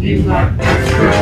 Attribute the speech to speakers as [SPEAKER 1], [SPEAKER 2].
[SPEAKER 1] He's like extra,